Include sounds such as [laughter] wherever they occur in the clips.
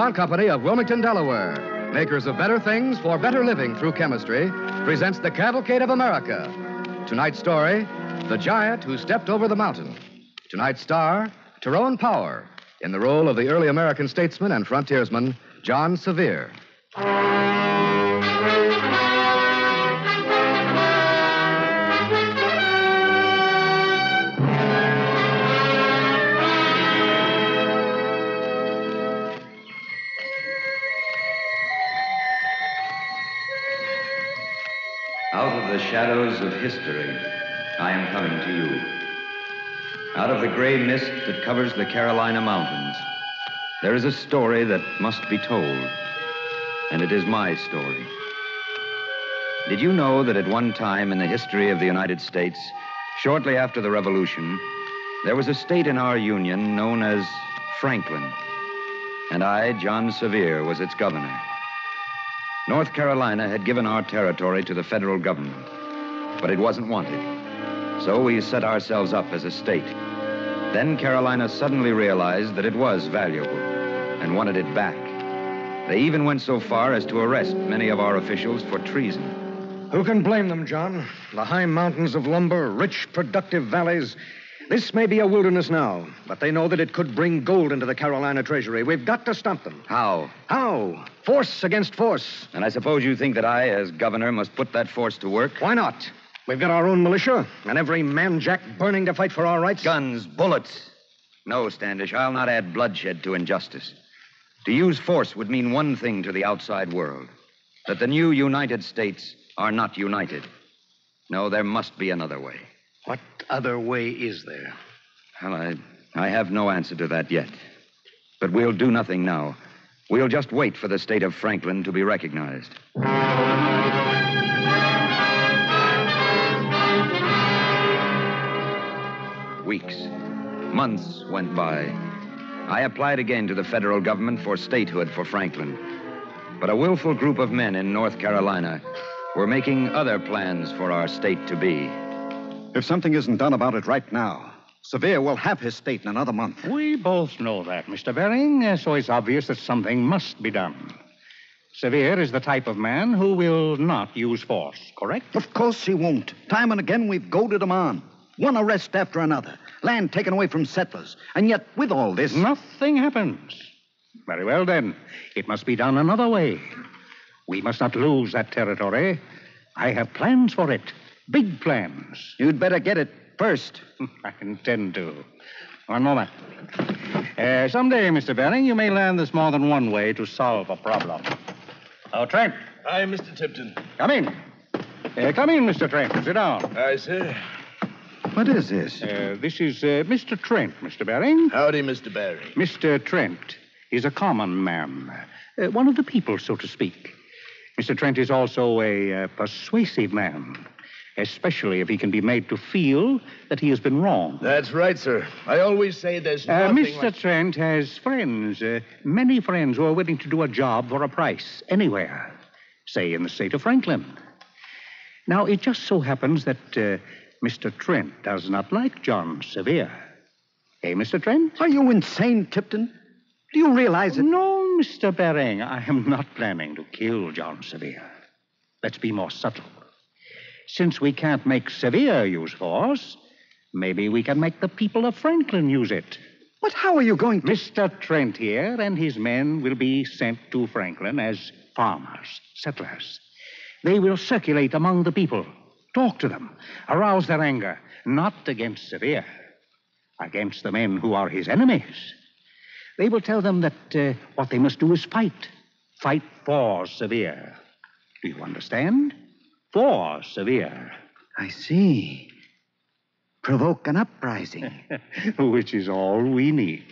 DuPont Company of Wilmington, Delaware, makers of better things for better living through chemistry, presents The Cavalcade of America. Tonight's story The Giant Who Stepped Over the Mountain. Tonight's star, Tyrone Power, in the role of the early American statesman and frontiersman, John Sevier. Shadows of history, I am coming to you. Out of the gray mist that covers the Carolina mountains, there is a story that must be told. And it is my story. Did you know that at one time in the history of the United States, shortly after the Revolution, there was a state in our Union known as Franklin? And I, John Sevier, was its governor. North Carolina had given our territory to the federal government, but it wasn't wanted. So we set ourselves up as a state. Then Carolina suddenly realized that it was valuable and wanted it back. They even went so far as to arrest many of our officials for treason. Who can blame them, John? The high mountains of lumber, rich, productive valleys. This may be a wilderness now, but they know that it could bring gold into the Carolina treasury. We've got to stop them. How? How? Force against force. And I suppose you think that I, as governor, must put that force to work? Why not? We've got our own militia, and every man jack burning to fight for our rights. Guns, bullets. No, Standish, I'll not add bloodshed to injustice. To use force would mean one thing to the outside world that the new United States are not united. No, there must be another way. What other way is there? Well, I, I have no answer to that yet. But we'll do nothing now. We'll just wait for the state of Franklin to be recognized. Weeks, months went by. I applied again to the federal government for statehood for Franklin. But a willful group of men in North Carolina were making other plans for our state to be. If something isn't done about it right now, Sevier will have his state in another month. We both know that, Mr. Bering, uh, so it's obvious that something must be done. Sevier is the type of man who will not use force, correct? Of course he won't. Time and again we've goaded him on. One arrest after another. Land taken away from settlers. And yet, with all this. Nothing happens. Very well, then. It must be done another way. We must not lose that territory. I have plans for it. Big plans. You'd better get it first. [laughs] I intend to. One moment. Uh, someday, Mr. Bering, you may learn there's more than one way to solve a problem. Oh, Trent. Aye, Mr. Tipton. Come in. Uh, come in, Mr. Trent. Sit down. Aye, sir. What is this? Uh, this is uh, Mr. Trent, Mr. Bering. Howdy, Mr. Barry. Mr. Trent is a common man, uh, one of the people, so to speak. Mr. Trent is also a uh, persuasive man, especially if he can be made to feel that he has been wrong. That's right, sir. I always say there's Uh, nothing Mr. like... Trent has friends, uh, many friends who are willing to do a job for a price anywhere, say in the state of Franklin. Now, it just so happens that uh, Mr. Trent does not like John Sevier. Eh, Mr. Trent? Are you insane, Tipton? Do you realize that? No, Mr. Bering, I am not planning to kill John Sevier. Let's be more subtle. Since we can't make Sevier use force, maybe we can make the people of Franklin use it. But how are you going to. Mr. Trent here and his men will be sent to Franklin as farmers, settlers. They will circulate among the people, talk to them, arouse their anger, not against Sevier, against the men who are his enemies. They will tell them that uh, what they must do is fight. Fight for Sevier. Do you understand? For Sevier. I see. Provoke an uprising. [laughs] Which is all we need.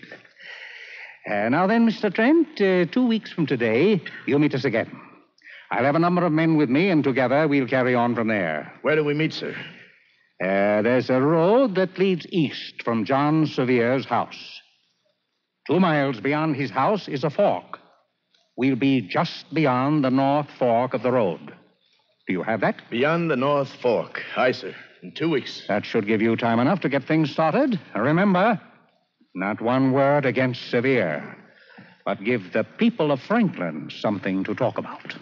Uh, now then, Mr. Trent, uh, two weeks from today, you'll meet us again. I'll have a number of men with me, and together we'll carry on from there. Where do we meet, sir? Uh, there's a road that leads east from John Sevier's house. Two miles beyond his house is a fork. We'll be just beyond the north fork of the road. Do you have that? Beyond the North Fork. Aye, sir. In two weeks. That should give you time enough to get things started. Remember, not one word against Sevier. but give the people of Franklin something to talk about.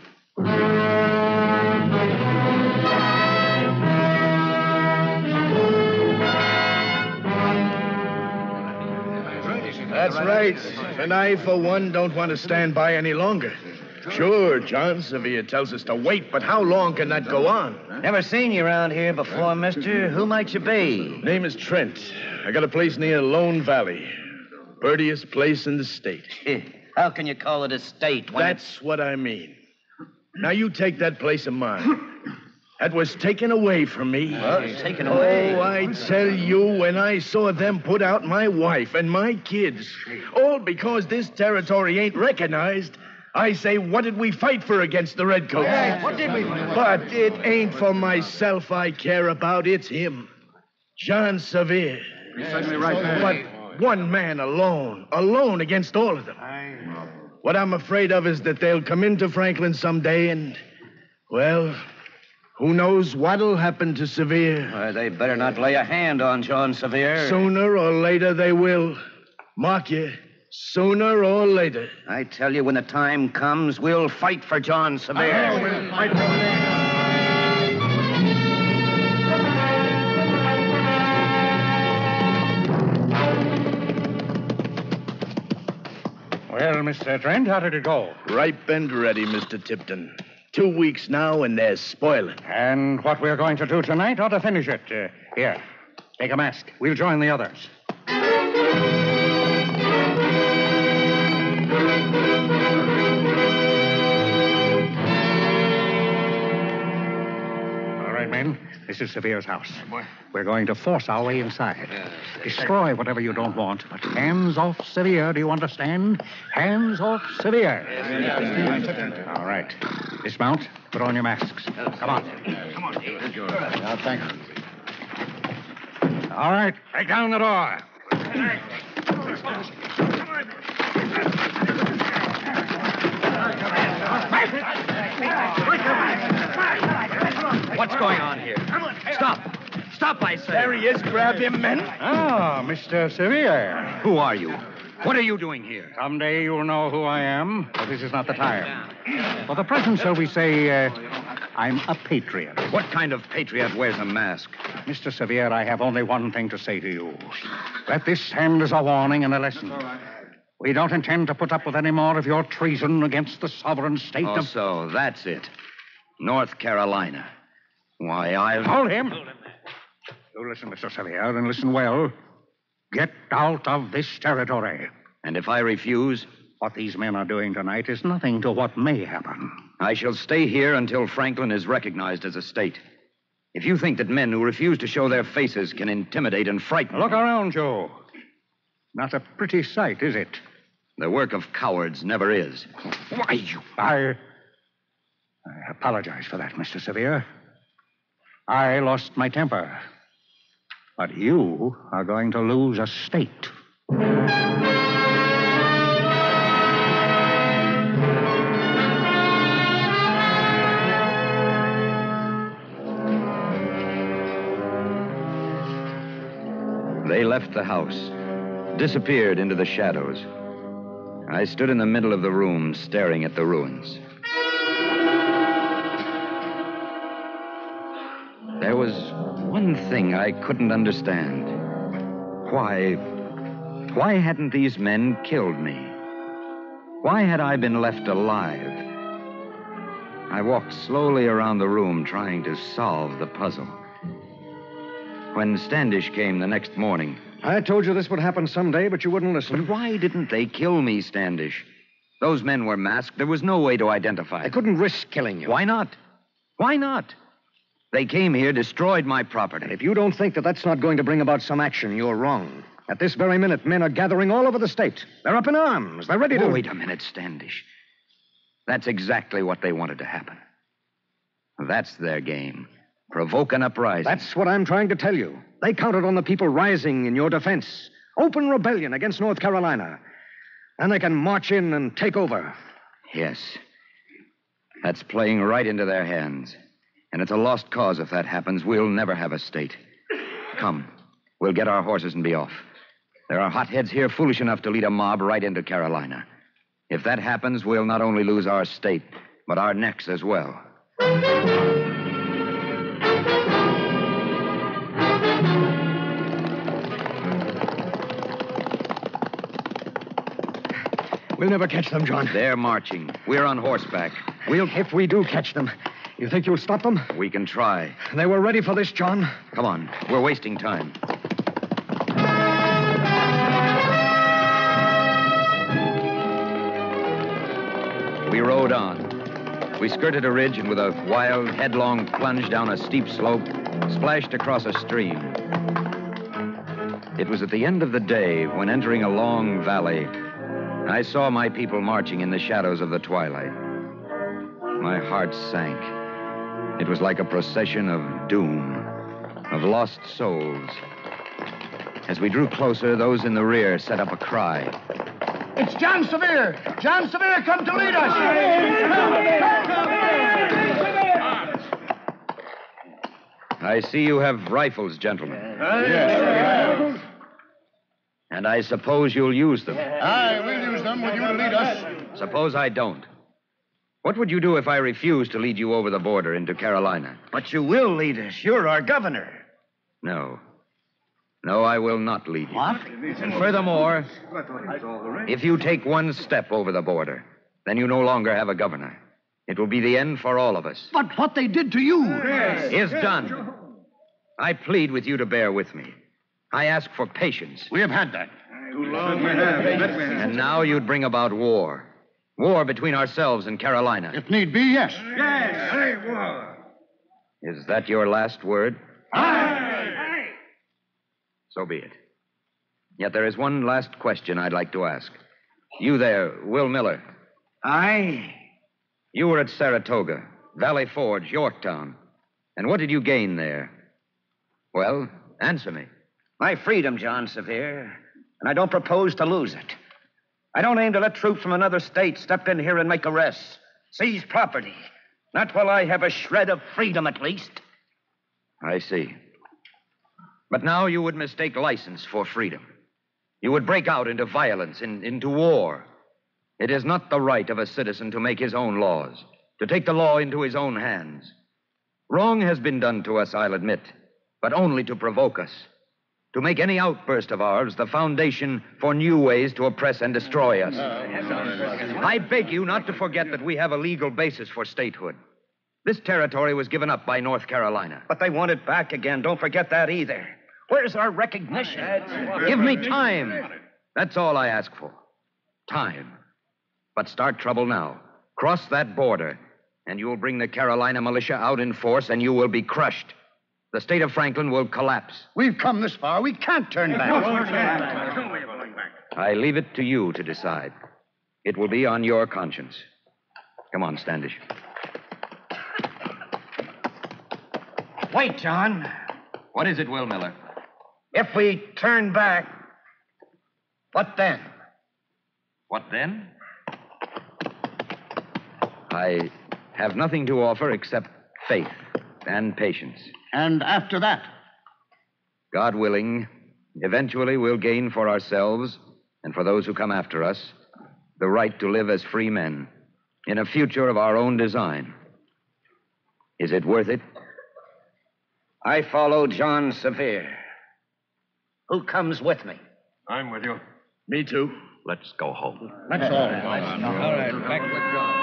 That's right. And I, for one, don't want to stand by any longer. Sure, John Sevier tells us to wait, but how long can that go on? Never seen you around here before, mister. Who might you be? Name is Trent. I got a place near Lone Valley. Prettiest place in the state. [laughs] How can you call it a state when That's what I mean. Now you take that place of mine. That was taken away from me. Well, it's taken away. Oh, I tell you, when I saw them put out my wife and my kids, all because this territory ain't recognized, I say, what did we fight for against the Redcoats? what did we But it ain't for myself I care about, it's him. John Sevier. You're certainly right, man. But one man alone, alone against all of them. What I'm afraid of is that they'll come into Franklin someday and, well, who knows what'll happen to Sevier. Well, they better not lay a hand on John Sevier. Sooner or later they will. Mark you, sooner or later. I tell you, when the time comes, we'll fight for John Sevier. Well, Mr. Trent, how did it go? Ripe and ready, Mr. Tipton. Two weeks now, and they're spoiling. And what we're going to do tonight ought to finish it. Uh, here, take a mask. We'll join the others. Men. This is Sevier's house. We're going to force our way inside. Destroy whatever you don't want, but hands off Sevier, do you understand? Hands off Sevier. All right. Dismount. Put on your masks. Come on. Come on. Now, thank you. All right. Break down the door. What's going on here? Stop. Stop, I say. There he is. Grab him, men. Ah, Mr. Sevier. Who are you? What are you doing here? Someday you'll know who I am, but this is not the time. For the present, shall we say, uh, I'm a patriot. What kind of patriot wears a mask? Mr. Sevier, I have only one thing to say to you. Let this stand as a warning and a lesson. We don't intend to put up with any more of your treason against the sovereign state Oh, of. so that's it. North Carolina. Why, I'll. Hold him. You listen, Mr. Sevier, and listen well. Get out of this territory. And if I refuse, What these men are doing tonight is nothing to what may happen. I shall stay here until Franklin is recognized as a state. If you think that men who refuse to show their faces can intimidate and frighten. Look around you. Not a pretty sight, is it? The work of cowards never is. Why, you. I. I apologize for that, Mr. Sevier. I lost my temper. But you are going to lose a state. They left the house, disappeared into the shadows. I stood in the middle of the room, staring at the ruins. There was one thing I couldn't understand. Why. Why hadn't these men killed me? Why had I been left alive? I walked slowly around the room trying to solve the puzzle. When Standish came the next morning, I told you this would happen someday, but you wouldn't but listen. why didn't they kill me, Standish? Those men were masked. There was no way to identify I them. couldn't risk killing you. Why not? Why not? They came here, destroyed my property. If you don't think that that's not going to bring about some action, you're wrong. At this very minute, men are gathering all over the state. They're up in arms. They're ready to. Oh, wait a minute, Standish. That's exactly what they wanted to happen. That's their game. Provoke an uprising. That's what I'm trying to tell you. They counted on the people rising in your defense. Open rebellion against North Carolina. And they can march in and take over. Yes. That's playing right into their hands. And it's a lost cause if that happens. We'll never have a state. Come. We'll get our horses and be off. There are hotheads here foolish enough to lead a mob right into Carolina. If that happens, we'll not only lose our state, but our necks as well. We'll never catch them, John. They're marching. We're on horseback. We'll. If we do catch them, you think you'll stop them? We can try. They were ready for this, John. Come on. We're wasting time. We rode on. We skirted a ridge and, with a wild, headlong plunge down a steep slope, splashed across a stream. It was at the end of the day when, entering a long valley, I saw my people marching in the shadows of the twilight. My heart sank. It was like a procession of doom, of lost souls. As we drew closer, those in the rear set up a cry. It's John Sevier! John Sevier, come to lead us! I see you have rifles, gentlemen. Yes, we have. And I suppose you'll use them. Aye, we'll use them with you to lead us. Suppose I don't. What would you do if I refused to lead you over the border into Carolina? But you will lead us. You're our governor. No. No, I will not lead you. What? And furthermore, if you take one step over the border, then you no longer have a governor. It will be the end for all of us. But what they did to you. Is done. I plead with you to bear with me. I ask for patience. We have had that. too long. And now you'd bring about war. War between ourselves and Carolina. If need be, yes. Yes, say war. Is that your last word? Aye. Aye. So be it. Yet there is one last question I'd like to ask. You there, Will Miller. Aye. You were at Saratoga, Valley Forge, Yorktown. And what did you gain there? Well, answer me. My freedom, John Sevier, and I don't propose to lose it. I don't aim to let troops from another state step in here and make arrests, seize property. Not while I have a shred of freedom, at least. I see. But now you would mistake license for freedom. You would break out into violence, in, into war. It is not the right of a citizen to make his own laws, to take the law into his own hands. Wrong has been done to us, I'll admit, but only to provoke us. To make any outburst of ours the foundation for new ways to oppress and destroy us. I beg you not to forget that we have a legal basis for statehood. This territory was given up by North Carolina. But they want it back again. Don't forget that either. Where's our recognition? Give me time. That's all I ask for. Time. But start trouble now. Cross that border, and you'll bring the Carolina militia out in force, and you will be crushed. The state of Franklin will collapse. We've come this far. We can't turn back. I leave it to you to decide. It will be on your conscience. Come on, Standish. Wait, John. What is it, Will Miller? If we turn back, what then? What then? I have nothing to offer except faith and patience. And after that? God willing, eventually we'll gain for ourselves and for those who come after us the right to live as free men in a future of our own design. Is it worth it? I follow John Sevier. Who comes with me? I'm with you. Me too. Let's go home. Let's all. All right, back with John.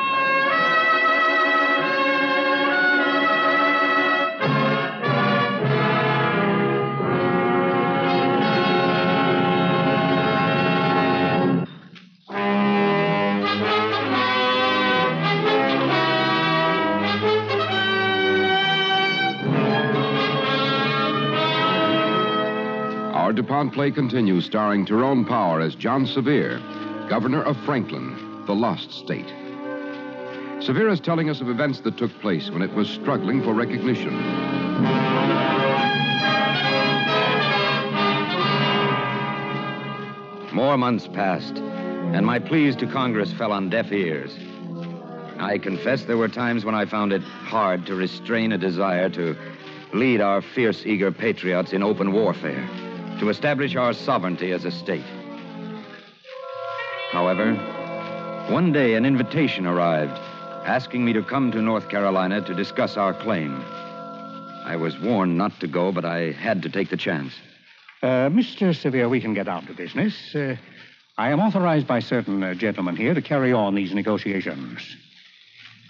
Our play continues, starring Tyrone Power as John Sevier, governor of Franklin, the lost state. Sevier is telling us of events that took place when it was struggling for recognition. More months passed, and my pleas to Congress fell on deaf ears. I confess there were times when I found it hard to restrain a desire to lead our fierce, eager patriots in open warfare, to establish our sovereignty as a state. However, One day, an invitation arrived asking me to come to North Carolina to discuss our claim. I was warned not to go, but I had to take the chance. Uh, Mr. Sevier, we can get down to business. Uh, I am authorized by certain uh, gentlemen here to carry on these negotiations.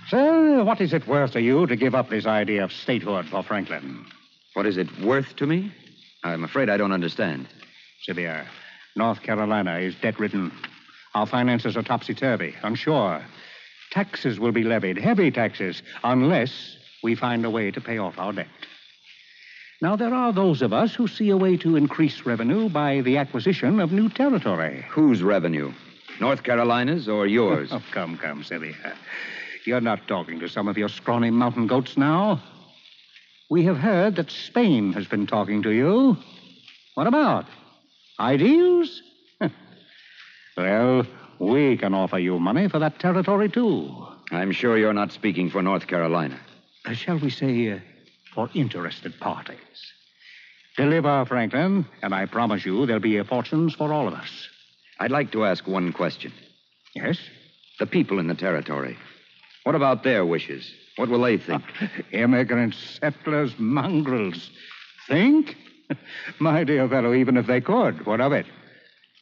Sir, what is it worth to you to give up this idea of statehood for Franklin? What is it worth to me? I'm afraid I don't understand. Sevier, North Carolina is debt ridden. Our finances are topsy turvy, unsure. Taxes will be levied, heavy taxes, unless we find a way to pay off our debt. Now, there are those of us who see a way to increase revenue by the acquisition of new territory. Whose revenue? North Carolina's or yours? [laughs] Oh, come, come, Sevier. You're not talking to some of your scrawny mountain goats now. We have heard that Spain has been talking to you. What about? Ideals? [laughs] well, we can offer you money for that territory, too. I'm sure you're not speaking for North Carolina. Uh, shall we say, uh, for interested parties? Deliver, Franklin, and I promise you there'll be fortunes for all of us. I'd like to ask one question. Yes? The people in the territory. What about their wishes? What will they think? [laughs] Immigrants, settlers, mongrels. Think? [laughs] My dear fellow, even if they could, what of it?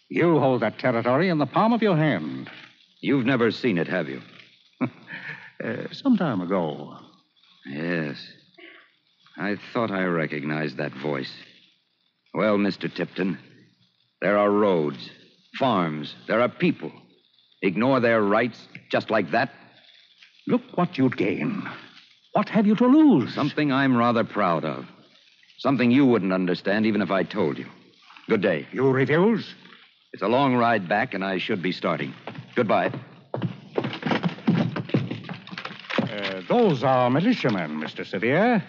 You hold that territory in the palm of your hand. You've never seen it, have you? [laughs] uh, some time ago. Yes. I thought I recognized that voice. Well, Mr. Tipton, there are roads, farms, there are people. Ignore their rights just like that? Look what you'd gain. What have you to lose? Something I'm rather proud of. Something you wouldn't understand even if I told you. Good day. You refuse? It's a long ride back, and I should be starting. Goodbye. Uh, those are militiamen, Mr. Sevier.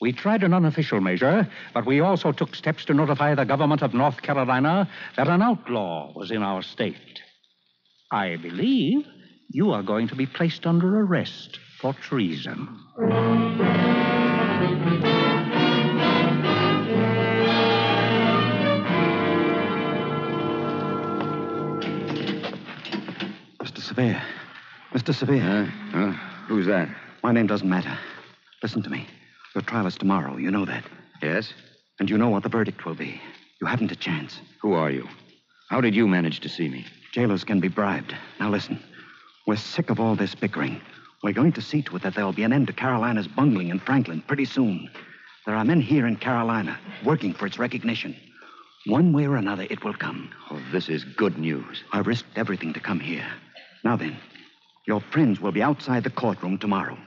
We tried an unofficial measure, but we also took steps to notify the government of North Carolina that an outlaw was in our state. I believe you are going to be placed under arrest for treason. Mr. Sevier. Mr. Sevier. Uh, uh, who's that? My name doesn't matter. Listen to me. Your trial is tomorrow. You know that. Yes? And you know what the verdict will be. You haven't a chance. Who are you? How did you manage to see me? Jailers can be bribed. Now listen. We're sick of all this bickering. We're going to see to it that there'll be an end to Carolina's bungling in Franklin pretty soon. There are men here in Carolina working for its recognition. One way or another, it will come. Oh, this is good news. I risked everything to come here. Now then, your friends will be outside the courtroom tomorrow.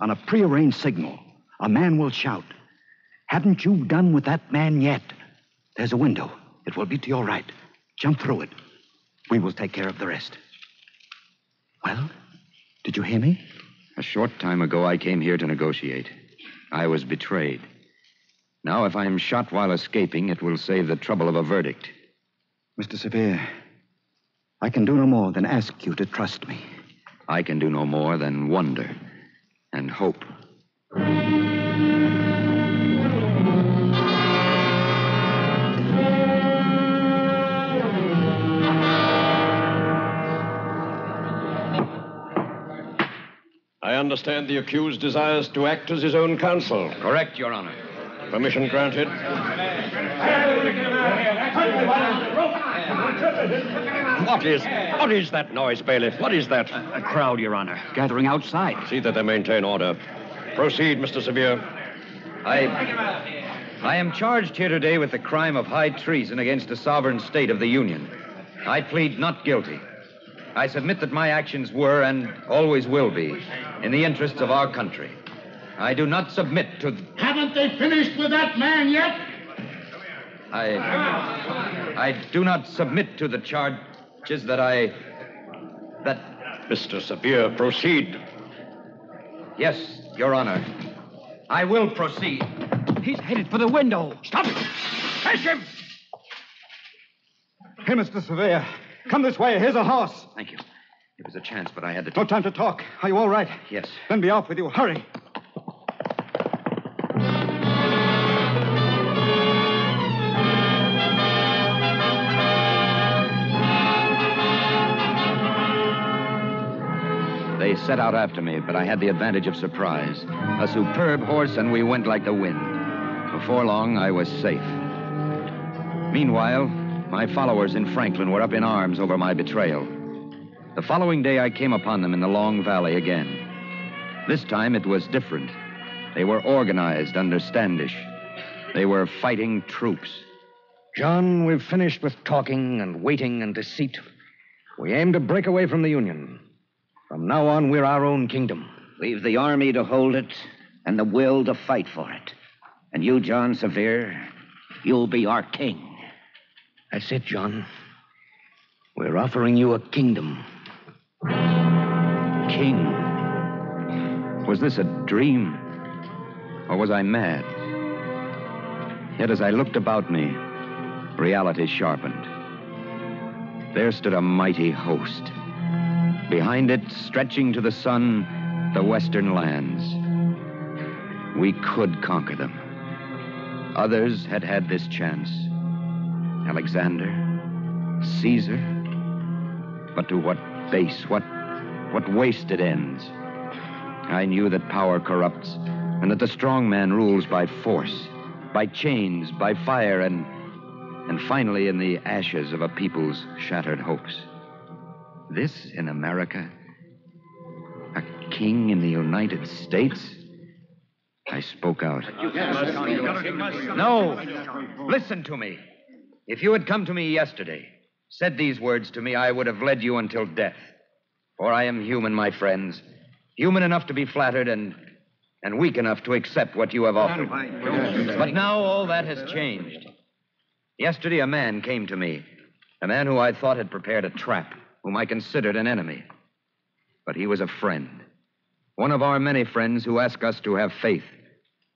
On a prearranged signal, a man will shout, Haven't you done with that man yet? There's a window. It will be to your right. Jump through it. We will take care of the rest. Well, did you hear me? A short time ago, I came here to negotiate. I was betrayed. Now, if I am shot while escaping, it will save the trouble of a verdict. Mr. Sevier, I can do no more than ask you to trust me. I can do no more than wonder and hope. Understand the accused desires to act as his own counsel. Correct, Your Honor. Permission granted. What is what is that noise, bailiff? What is that? A crowd, Your Honor, gathering outside. See that they maintain order. Proceed, Mr. Sevier. I. I am charged here today with the crime of high treason against a sovereign state of the Union. I plead not guilty. I submit that my actions were and always will be in the interests of our country. I do not submit to. Haven't they finished with that man yet? I. I do not submit to the charges that I. that. Mr. Sevier, proceed. Yes, Your Honor. I will proceed. He's headed for the window. Stop it! Catch him! Hey, Mr. Sevier. Come this way. Here's a horse. Thank you. It was a chance, but I had to. No time to talk. Are you all right? Yes. Then be off with you. Hurry. They set out after me, but I had the advantage of surprise. A superb horse, and we went like the wind. Before long, I was safe. Meanwhile, my followers in Franklin were up in arms over my betrayal. The following day, I came upon them in the Long Valley again. This time, it was different. They were organized under Standish. They were fighting troops. John, we've finished with talking and waiting and deceit. We aim to break away from the Union. From now on, we're our own kingdom. We've the army to hold it and the will to fight for it. And you, John Sevier, you'll be our king. That's it, John. We're offering you a kingdom. King. Was this a dream? Or was I mad? Yet as I looked about me, reality sharpened. There stood a mighty host. Behind it, stretching to the sun, the western lands. We could conquer them. Others had had this chance. Alexander, Caesar. But to what base, what, what wasted ends? I knew that power corrupts, and that the strong man rules by force, by chains, by fire, and, and finally in the ashes of a people's shattered hopes. This in America? A king in the United States? I spoke out. No! Listen to me. If you had come to me yesterday, said these words to me, I would have led you until death. For I am human, my friends. Human enough to be flattered and, and weak enough to accept what you have offered. But now all that has changed. Yesterday, a man came to me, a man who I thought had prepared a trap, whom I considered an enemy. But he was a friend. One of our many friends who ask us to have faith,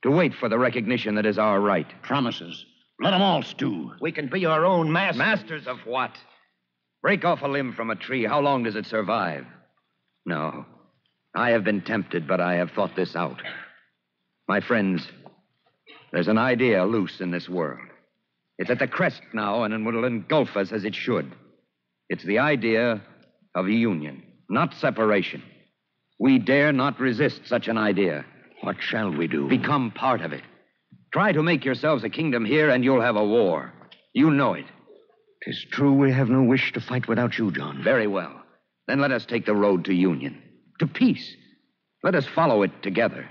to wait for the recognition that is our right. Promises. Let 'em all stew. We can be our own masters. Masters of what? Break off a limb from a tree. How long does it survive? No. I have been tempted, but I have thought this out. My friends, there's an idea loose in this world. It's at the crest now, and it will engulf us as it should. It's the idea of union, not separation. We dare not resist such an idea. What shall we do? Become part of it. Try to make yourselves a kingdom here, and you'll have a war. You know it. Tis true we have no wish to fight without you, John. Very well. Then let us take the road to union, to peace. Let us follow it together.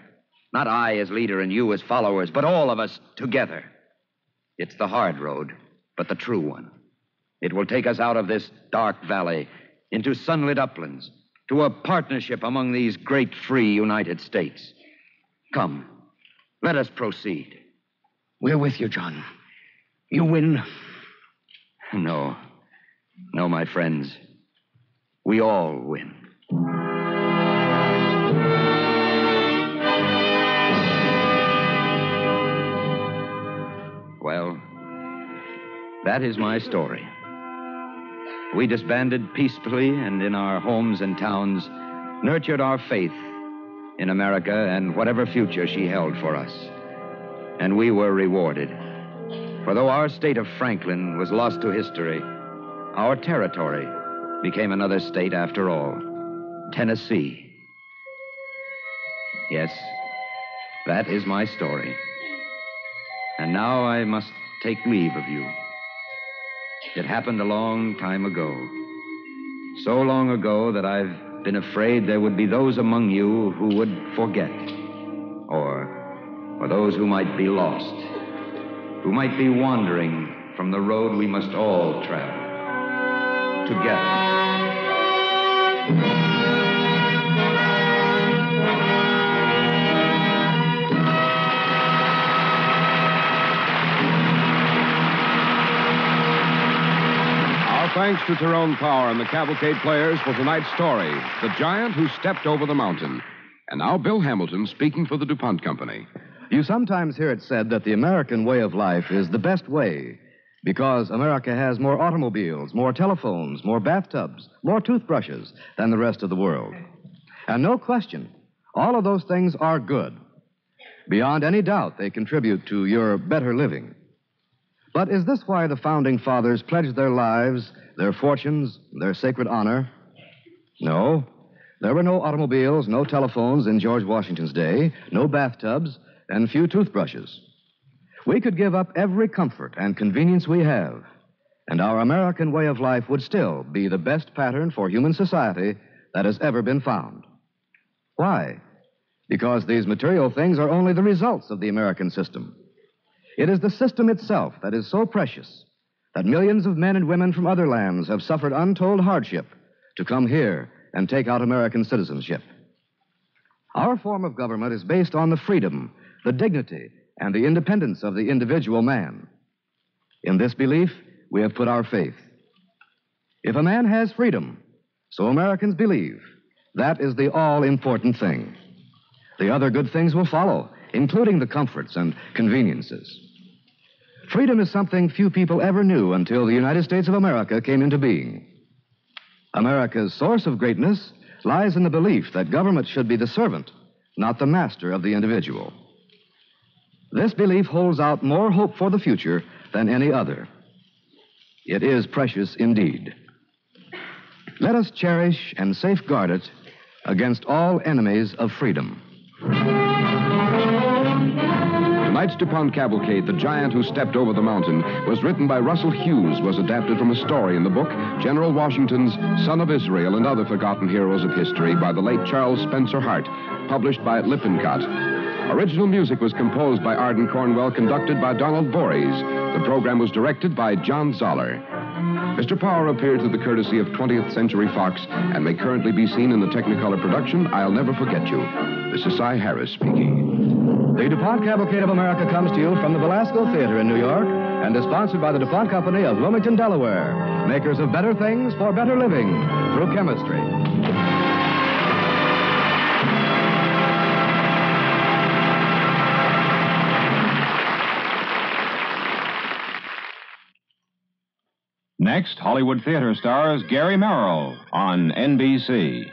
Not I as leader and you as followers, but all of us together. It's the hard road, but the true one. It will take us out of this dark valley into sunlit uplands, to a partnership among these great free United States. Come, let us proceed. We're with you, John. You win. No. No, my friends. We all win. Well, that is my story. We disbanded peacefully and in our homes and towns, nurtured our faith in America and whatever future she held for us. And we were rewarded. For though our state of Franklin was lost to history, our territory became another state after all Tennessee. Yes, that is my story. And now I must take leave of you. It happened a long time ago. So long ago that I've been afraid there would be those among you who would forget. Or, or those who might be lost. Who might be wandering from the road we must all travel. Together. Our thanks to Tyrone Power and the Cavalcade players for tonight's story The Giant Who Stepped Over the Mountain. And now, Bill Hamilton speaking for the DuPont Company. You sometimes hear it said that the American way of life is the best way because America has more automobiles, more telephones, more bathtubs, more toothbrushes than the rest of the world. And no question, all of those things are good. Beyond any doubt, they contribute to your better living. But is this why the founding fathers pledged their lives, their fortunes, their sacred honor? No. There were no automobiles, no telephones in George Washington's day, no bathtubs, and few toothbrushes. We could give up every comfort and convenience we have, and our American way of life would still be the best pattern for human society that has ever been found. Why? Because these material things are only the results of the American system. It is the system itself that is so precious that millions of men and women from other lands have suffered untold hardship to come here and take out American citizenship. Our form of government is based on the freedom, the dignity, and the independence of the individual man. In this belief, we have put our faith. If a man has freedom, so Americans believe, that is the all important thing. The other good things will follow, including the comforts and conveniences. Freedom is something few people ever knew until the United States of America came into being. America's source of greatness lies in the belief that government should be the servant, not the master of the individual. This belief holds out more hope for the future than any other. It is precious indeed. Let us cherish and safeguard it against all enemies of freedom. Tonight's DuPont Cavalcade, The Giant Who Stepped Over the Mountain, was written by Russell Hughes, was adapted from a story in the book General Washington's Son of Israel and Other Forgotten Heroes of History by the late Charles Spencer Hart, published by Lippincott. Original music was composed by Ardon Cornwell, conducted by Donald Voorhees. The program was directed by John Zoller. Mr. Power appeared through the courtesy of 20th Century Fox and may currently be seen in the Technicolor production I'll Never Forget You. This is Cy Harrice speaking. The DuPont Cavalcade of America comes to you from the Belasco Theater in New York and is sponsored by the DuPont Company of Wilmington, Delaware, makers of better things for better living through chemistry. Next, Hollywood theater stars Gary Merrill on NBC.